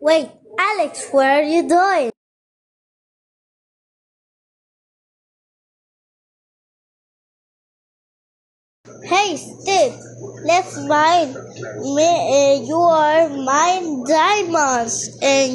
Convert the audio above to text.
Wait, Alex, what are you doing? Hey, Steve, let's mine. Me, uh, you are mine diamonds, and